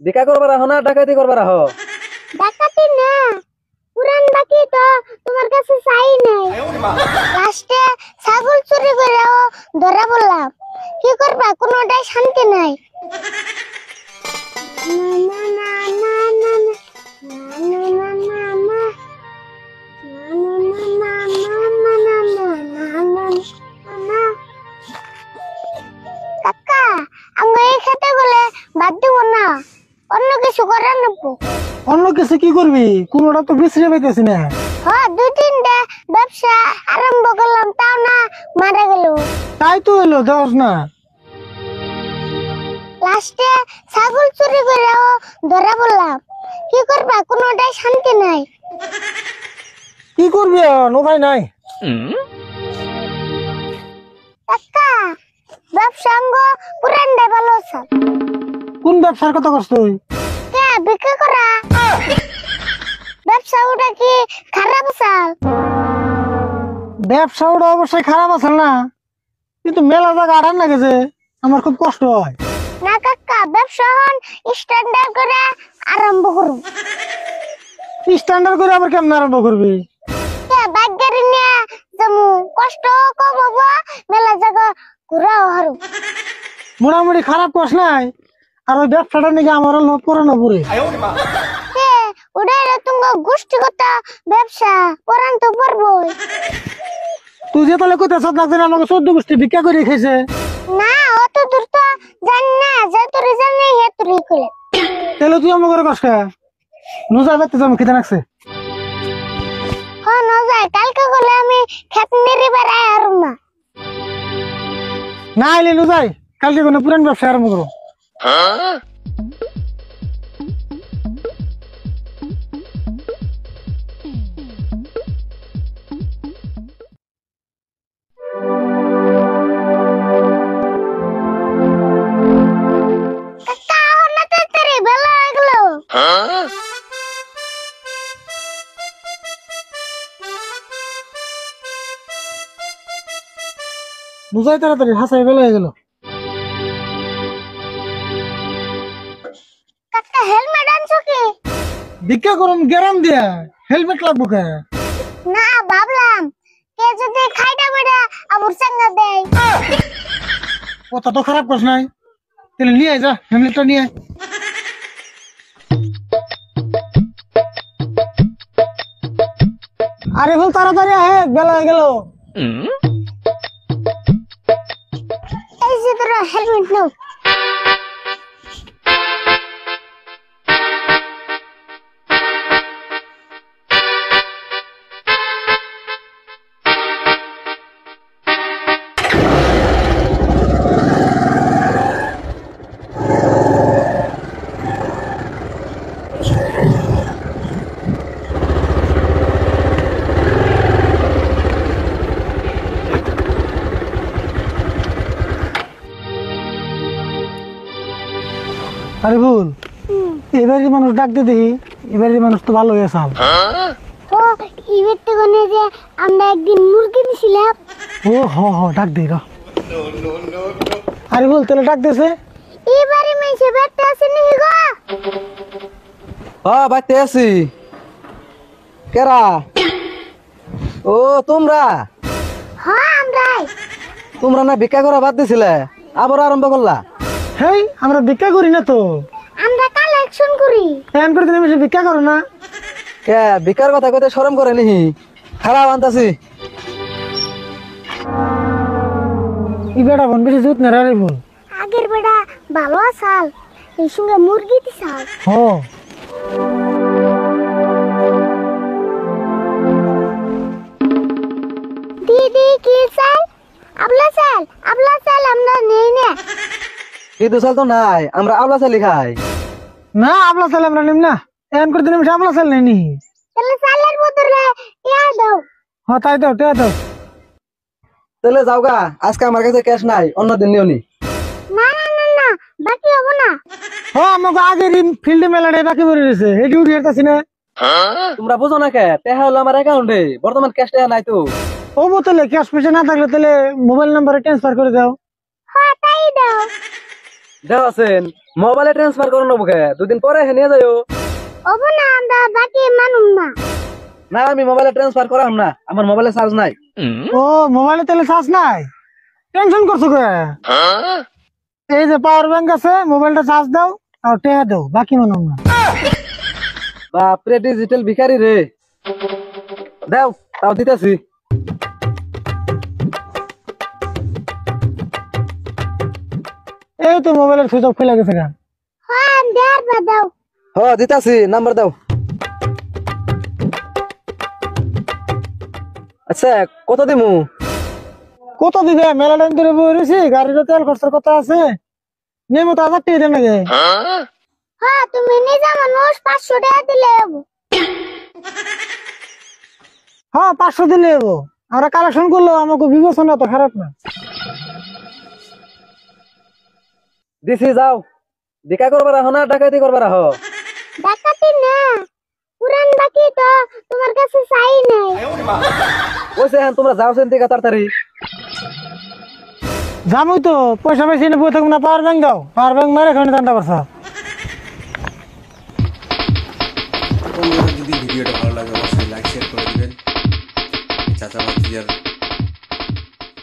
ভিক্ষা করবার আহ না, ডাকাতি করবার আহ। ডাকাতি না, পুরান বাকি তো, তোমার কাছে চাই নাই। লাস্টে ছাগল চুরি করেও ধরা বললাম কি করবা, কোনোটাই শান্তি নাই। অন্য কিছু কি করবি? কোনোটা তো বিশ্রে পাইতেছি না। হ্যাঁ দুই তিনটা ব্যবসা আরম্ভ করলাম তাও না মারা গেল। তাই তো হলো দশ না। লাস্টে ছাগল চুরি করেও ধরা বললাম কি করবা কোনোটাই শান্তি নাই। কি করবি নাই। কাকা ব্যবসা অঙ্গ পুরানটা ভালো আছে। কোন ব্যবসার কথা করছ তুই? বিক্রি করা। ব্যবসা ওটা কি খারাপ চাল? ব্যবসা ওটা অবশ্যই খারাপ আছে না। কিন্তু মেলা জায়গা আড়ান না গেছে আমার খুব কষ্ট হয়। না কাকা ব্যবসা হন স্ট্যান্ডার্ড করে আরম্ভ করুন স্ট্যান্ডার্ড করে আবার কেমন আরম্ভ করবি? বাইক গাড়ি নিয়ে যাব কষ্ট কম হব মেলা জায়গা ঘুরাও হারু মোটামুটি খারাপ কস নাই। আর ওই ব্যবসাটা নাকি আমার লোক করে না পুরে। ওটাই গোষ্ঠীগত ব্যবসা তো পারব তুই যে তাহলে কোথায় সব লাগছে আমাকে চোদ্দ গোষ্ঠী ভিক্ষা করে খেয়েছে না অত দূর তো জানি না যে তোর জানি হে তোর কইলে তাহলে তুই আমার কষ্ট বেতে জমি খেতে কালকে গলে আমি খেত মেরে বেড়াই হারু না না নুজাই কালকে কোনো পুরান ব্যবসা আরম্ভ করো। Huh? বুঝাইতে তাড়াতাড়ি হাসাই বেলা হয়ে গেল কাকা হেলমেট আনছো কি? ভিক্ষা করুন গ্যারাম দিয়া হেলমেট লাগবো কে? না ভাবলাম কে যদি খাইটা বেড়া আবুর সঙ্গে দেয়। কথা তো খারাপ করছ নাই। তাহলে নিয়ে আয় যা হেলমেটটা নিয়ে আয়। আরে বল তাড়াতাড়ি আহে বেলা হয়ে গেল। এই যে তোর হেলমেট নাও। আরে ভুল এবারের মানুষ ডাকতে দেখি এবারের মানুষ তো ভালো হয়ে আসাল ও ইভেটে গনে যে আমরা একদিন মুরগি নিছিলাম। ও হ হ ডাক দে র। আরে বল তাহলে ডাক দেছে। এবারে মেসে বেটে আছে নি গো? হ বাইতে আছি। কেরা? ও তোমরা? হ্যাঁ আমরাই। তোমরা না ভিক্ষা করা বাদ দিছিলে? আবার আরম্ভ করলা? হেই আমরা ভিক্ষা করি না তো। আমরা কালেকশন করি। এমন করে তুমি বেশি ভিক্ষা করো না। কে ভিক্ষার কথা কইতে শরম করে নিহি খারাপ আনতাছি। ই বেটা বোন বেশি জুত না রে ভুল আগের বেড়া ভালো আসাল এই সঙ্গে মুরগি দিছাল হ। দিদি কি চাল? আবলা চাল আবলা চাল আমরা নেই না। এই দুসাল তো নাই আমরা আবলা চালি খাই। না আপলা চাল আমরা নিম না। এমন করে তুমি আপলা চাল নেই তাহলে চালের বদলে ইয়া দাও। হ তাই দাও টেয়া দাও। তাহলে যাও গা আজকে আমার কাছে ক্যাশ নাই অন্য দিন নিও নি। না না না না বাকি হব না। হ আমাকে আগের ফিল্ডে মেলাটা বাকি পড়ে রয়েছে এটি উঠে যেতেছি না। তোমরা বুঝো না কে টেহা হলো আমার অ্যাকাউন্টে বর্তমান ক্যাশ টেহা নাই তো। ও বোতলে ক্যাশ পয়সা না থাকলে তাহলে মোবাইল নাম্বারে ট্রান্সফার করে দাও। হ্যাঁ তাই দাও। দেওয়াছেন মোবাইলে ট্রান্সফার করো নেব দুদিন পরে হে নিয়ে যাও ওবো না আমরা বাকি মানুম না। না আমি মোবাইলে ট্রান্সফার করাম না আমার মোবাইলে চার্জ নাই। ও মোবাইলে তেলে চার্জ নাই? টেনশন করছ কে? এই যে পাওয়ার ব্যাংক আছে মোবাইলটা চার্জ দাও আর টেহা দাও বাকি মানাম না। বাপরে ডিজিটাল ভিখারি রে। দাও তাও দিতেছি। এই তো মোবাইলের অফ খুলে গেছে গা হ্যাঁ হ দিতেছি নাম্বার দাও। আচ্ছা কত দিমু? কত দিবে? মেলা টাইম ধরে বই রয়েছি গাড়ির তেল খরচের কথা আছে। নেমো তো হাজার টাকা দেন নাকি হ্যাঁ তুমি নিজে মানুষ পাঁচশো টাকা দিলে হ্যাঁ পাঁচশো দিলে আমরা কালেকশন করল আমাকে বিবেচনা তো খারাপ না। দিছি যাও। বিকা করবার আহ না ডাকাতি করবার আহ। ডাকাতি না পুরান বাকি তো তোমার কাছে চাই নাই। ওইসে হ্যাঁ তোমরা যাও সেন থেকে তাড়াতাড়ি। যাবই তো পয়সা পয়সা বই থাকব না পাওয়ার ব্যাংক দাও। পাওয়ার ব্যাংক মারে খাওয়ানি দান্ডা করছা যদি ভিডিওটা ভালো লাগে অবশ্যই লাইক শেয়ার করে দিবেন। চাচা ভাতিজার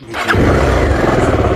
ভিডিও।